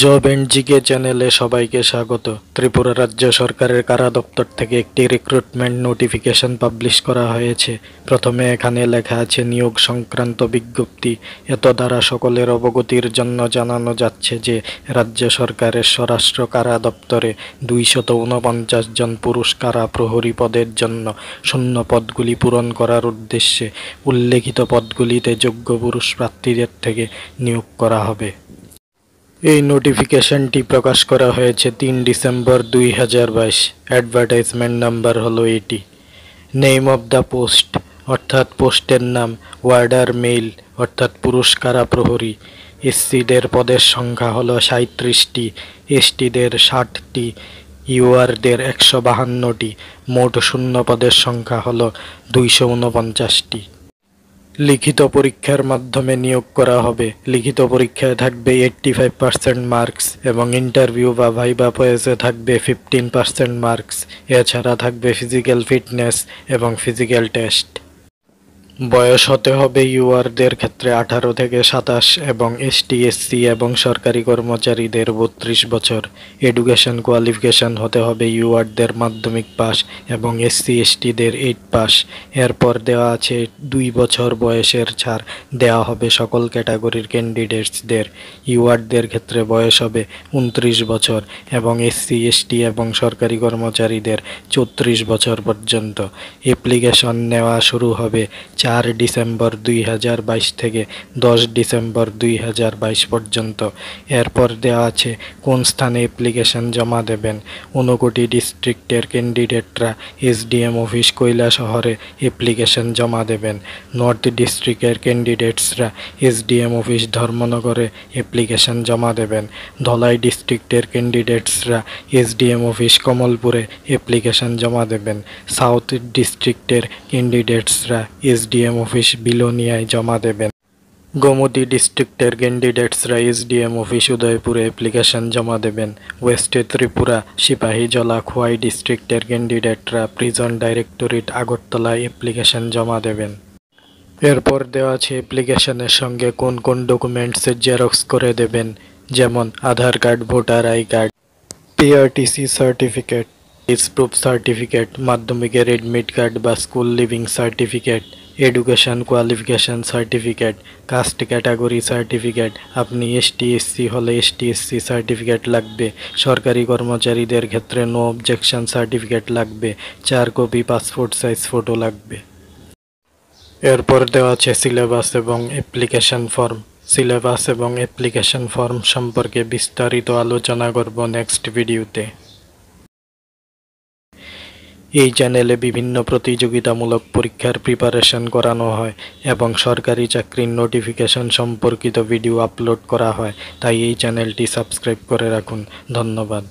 Job and GK চ্যানেলে সবাইকে স্বাগত। ত্রিপুরা রাজ্য সরকারের কারা দপ্তর থেকে একটি রিক্রুটমেন্ট নোটিফিকেশন পাবলিশ করা হয়েছে। প্রথমে এখানে লেখা আছে, নিয়োগ সংক্রান্ত বিজ্ঞপ্তি। এত দ্বারা সকলের অবগতির জন্য জানানো যাচ্ছে যে, রাজ্য সরকারের স্বরাষ্ট্র কারা দপ্তরে দুইশত উনপঞ্চাশ জন পুরুষ কারা প্রহরী পদের জন্য শূন্য পদগুলি পূরণ করার উদ্দেশ্যে উল্লেখিত পদগুলিতে যোগ্য পুরুষ প্রার্থীদের থেকে নিয়োগ করা হবে। এই নোটিফিকেশনটি প্রকাশ করা হয়েছে তিন ডিসেম্বর দুই হাজার বাইশ। অ্যাডভার্টাইজমেন্ট নাম্বার হলো এটি। নেম অব দ্য পোস্ট অর্থাৎ পোস্টের নাম ওয়ার্ডার মেইল অর্থাৎ পুরস্কারা প্রহরী এসসিদের পদের সংখ্যা হলো সাঁত্রিশটি এসটিদের ষাটটি ইউআরদের একশো বাহান্নটি, মোট শূন্য পদের সংখ্যা হলো দুইশো উনপঞ্চাশটি। লিখিত পরীক্ষার মাধ্যমে নিয়োগ করা হবে। লিখিত পরীক্ষায় থাকবে এইট্টি ফাইভ পার্সেন্ট মার্কস এবং ইন্টারভিউ বা ভাইবা পয়েসে থাকবে ফিফটিন পার্সেন্ট মার্কস এছাড়া থাকবে ফিজিক্যাল ফিটনেস এবং ফিজিক্যাল টেস্ট বয়স হতে হবে ইউআরদের ক্ষেত্রে আঠারো থেকে সাতাশ এবং এসটি এসসি এবং সরকারি কর্মচারীদের বত্রিশ বছর। এডুকেশন কোয়ালিফিকেশন হতে হবে ইউআরদের মাধ্যমিক পাস এবং এসসি, এসটিদের এইট পাস এরপর দেওয়া আছে দুই বছর বয়সের ছাড়। দেওয়া হবে সকল ক্যাটাগরির ক্যান্ডিডেটসদের। ইউআরদের ক্ষেত্রে বয়স হবে উনত্রিশ বছর এবং এসসি, এসটি এবং সরকারি কর্মচারীদের চৌত্রিশ বছর পর্যন্ত। অ্যাপ্লিকেশন নেওয়া শুরু হবে চার ডিসেম্বর দুই হাজার বাইশ থেকে দশ ডিসেম্বর দুই হাজার বাইশ পর্যন্ত। এরপর দেওয়া আছে কোন স্থানে অ্যাপ্লিকেশন জমা দেবেন। ঊনকোটি ডিস্ট্রিক্টের ক্যান্ডিডেটরা এসডিএম অফিস কৈলা শহরে অ্যাপ্লিকেশন জমা দেবেন। নর্থ ডিস্ট্রিক্টের ক্যান্ডিডেটসরা এসডিএম অফিস ধর্মনগরে অ্যাপ্লিকেশন জমা দেবেন। ধলাই ডিস্ট্রিক্টের ক্যান্ডিডেটসরা এসডিএম অফিস কমলপুরে অ্যাপ্লিকেশন জমা দেবেন। সাউথ ডিস্ট্রিক্টের ক্যান্ডিডেটসরা এসডিএম অফিস বিলোনিয়ায় জমা দেবেন। গোমতী ডিস্ট্রিক্টের ক্যান্ডিডেটসরা এসডিএম অফিস উদয়পুরে অ্যাপ্লিকেশন জমা দেবেন। ওয়েস্টে ত্রিপুরা সিপাহীজলা খোয়াই ডিস্ট্রিক্টের ক্যান্ডিডেটরা প্রিজন ডাইরেক্টরেট আগরতলায় অ্যাপ্লিকেশন জমা দেবেন। এরপর দেওয়া আছে অ্যাপ্লিকেশনের সঙ্গে কোন কোন ডকুমেন্টসের জেরক্স করে দেবেন, যেমন Aadhaar card, voter I card PRTC certificate proof certificate মাধ্যমিকের এডমিট কার্ড বা school leaving certificate education qualification certificate caste category certificate আপনি এসটি এসসি হলে এসটি এসসি সার্টিফিকেট লাগবে। সরকারি কর্মচারীদের ক্ষেত্রে নো অবজেকশন সার্টিফিকেট লাগবে। চার কপি পাসপোর্ট সাইজ ফটো লাগবে। এরপর দেওয়া আছে সিলেবাস এবং অ্যাপ্লিকেশন ফর্ম সিলেবাস এবং অ্যাপ্লিকেশন ফর্ম সম্পর্কে বিস্তারিত আলোচনা করব নেক্সট ভিডিওতে এই চ্যানেলে বিভিন্ন প্রতিযোগিতামূলক পরীক্ষার প্রিপারেশন করানো হয় এবং সরকারি চাকরির নোটিফিকেশন সম্পর্কিত ভিডিও আপলোড করা হয়। তাই এই চ্যানেলটি সাবস্ক্রাইব করে রাখুন। ধন্যবাদ।